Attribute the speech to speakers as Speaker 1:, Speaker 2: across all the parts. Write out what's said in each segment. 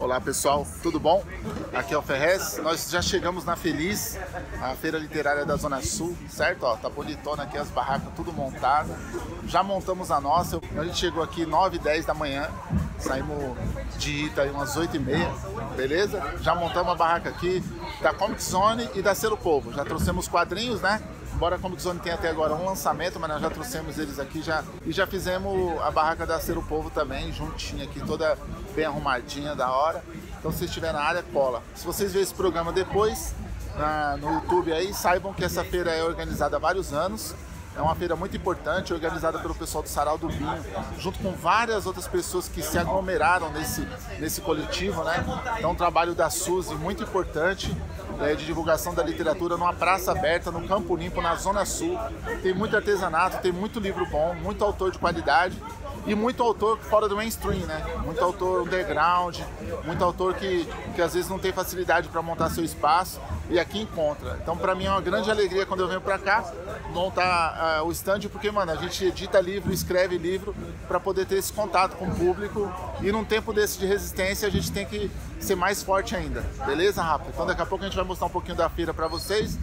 Speaker 1: Olá pessoal, tudo bom? Aqui é o Ferrez. Nós já chegamos na Feliz, a feira literária da Zona Sul, certo? Ó, tá bonitona aqui as barracas tudo montadas. Já montamos a nossa. A gente chegou aqui 9 e 10 da manhã. Saímos de Ita aí umas 8 e meia, beleza? Já montamos a barraca aqui da Comic Zone e da Selo Povo. Já trouxemos quadrinhos, né? Embora a Comic Zone tenha até agora um lançamento, mas nós já trouxemos eles aqui já e já fizemos a barraca da Ser o Povo também, juntinha aqui, toda bem arrumadinha, da hora. Então se estiver na área, cola. Se vocês verem esse programa depois na, no YouTube aí, saibam que essa feira é organizada há vários anos. É uma feira muito importante, organizada pelo pessoal do Sarau do Vinho, junto com várias outras pessoas que se aglomeraram nesse, nesse coletivo, né? Então, um trabalho da Suzy muito importante é, de divulgação da literatura numa praça aberta, no Campo Limpo, na Zona Sul. Tem muito artesanato, tem muito livro bom, muito autor de qualidade e muito autor fora do mainstream, né? Muito autor underground, muito autor que, que às vezes não tem facilidade para montar seu espaço e aqui encontra. Então, para mim é uma grande alegria quando eu venho para cá montar uh, o stand, porque, mano, a gente edita livro, escreve livro para poder ter esse contato com o público e num tempo desse de resistência a gente tem que ser mais forte ainda. Beleza, Rafa? Então, daqui a pouco a gente vai mostrar um pouquinho da feira para vocês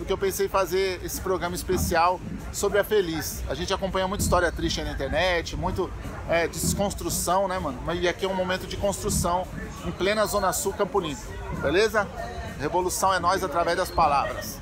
Speaker 1: porque eu pensei em fazer esse programa especial sobre a Feliz. A gente acompanha muita história triste na internet, muito é, desconstrução, né, mano? E aqui é um momento de construção em plena Zona Sul, Campo Limpo. Beleza? Revolução é nós através das palavras.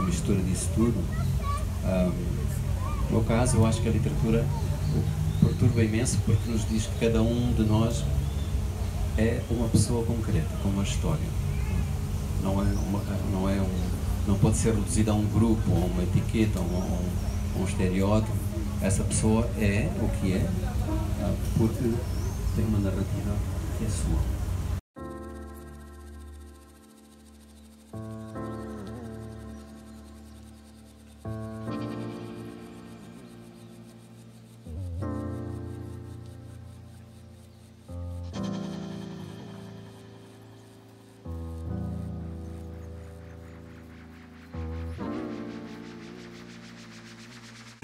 Speaker 2: Mistura disso tudo. Um, no meu caso, eu acho que a literatura perturba imenso porque nos diz que cada um de nós é uma pessoa concreta, com uma história. Não é, uma, não é um, não pode ser reduzida a um grupo, a uma etiqueta, a um, a um estereótipo. Essa pessoa é o que é porque tem uma narrativa que é sua.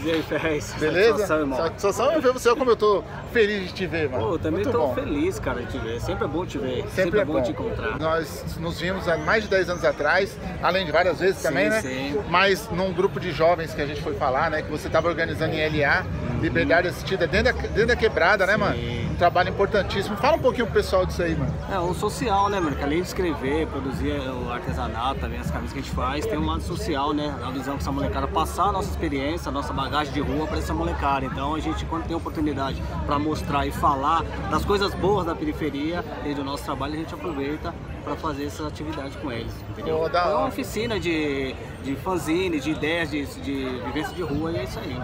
Speaker 3: E aí, Ferrez?
Speaker 1: Beleza? Satisfação, irmão. Satisfação é ver você como eu tô feliz de te ver, mano.
Speaker 3: Pô, eu também Muito tô bom. feliz, cara, de te ver. Sempre é bom te ver. Sempre, Sempre é, bom, bom, te encontrar.
Speaker 1: Nós nos vimos há mais de 10 anos atrás, além de várias vezes sim, também, né? Sim. Mas num grupo de jovens que a gente foi falar, né? Que você tava organizando em LA. Liberdade Assistida, dentro da, dentro da quebrada, né, mano? Um trabalho importantíssimo. Fala um pouquinho pro pessoal disso aí, mano.
Speaker 3: É, um social, né, mano? Que além de escrever, produzir o artesanato, também as camisas que a gente faz, tem um lado social, né? A visão que essa molecada passar a nossa experiência, a nossa bagagem de rua para essa molecada. Então a gente, quando tem oportunidade para mostrar e falar das coisas boas da periferia e do nosso trabalho, a gente aproveita para fazer essa atividade com eles. Entendeu? É uma oficina de, de fanzine, de ideias, de, de vivência de rua e é isso aí.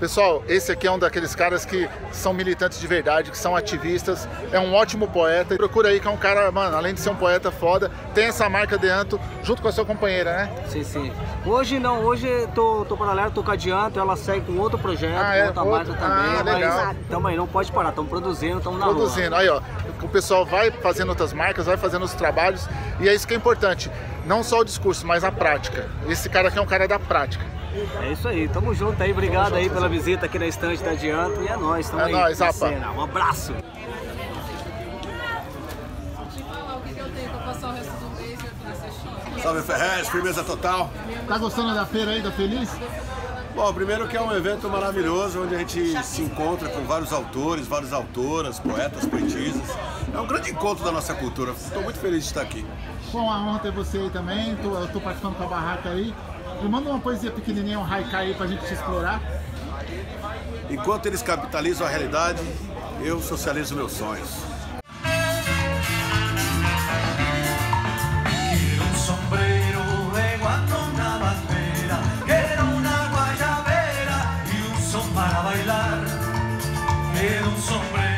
Speaker 1: Pessoal, esse aqui é um daqueles caras que são militantes de verdade, que são ativistas, é um ótimo poeta. Procura aí que é um cara, mano, além de ser um poeta foda, tem essa marca de Anto junto com a sua companheira, né?
Speaker 3: Sim, sim. Hoje não, hoje tô, tô paralelo, tô com a Dianto, ela segue com outro projeto, ah, é? outra outro... marca também. Ah, legal. Mas tamo aí, não pode parar, estamos produzindo, estamos na
Speaker 1: Produzindo,
Speaker 3: rua.
Speaker 1: aí ó, o pessoal vai fazendo outras marcas, vai fazendo os trabalhos, e é isso que é importante. Não só o discurso, mas a prática. Esse cara aqui é um cara da prática.
Speaker 3: É isso aí, tamo junto aí, obrigado junto, aí pela visita aqui na estante da Adianto e é nóis, tamo
Speaker 1: é
Speaker 3: aí.
Speaker 1: É nóis, Rapa.
Speaker 3: Um abraço.
Speaker 4: Salve Ferrez, firmeza total.
Speaker 1: Tá gostando da feira aí, da Feliz?
Speaker 4: Bom, primeiro que é um evento maravilhoso, onde a gente se encontra com vários autores, várias autoras, poetas, poetisas. É um grande encontro da nossa cultura. Estou muito feliz de estar aqui.
Speaker 1: Bom, a honra ter você aí também. Estou participando com a barraca aí. Me manda uma poesia pequenininha, um haikai aí pra gente explorar.
Speaker 4: Enquanto eles capitalizam a realidade, eu socializo meus sonhos. Era um sombrero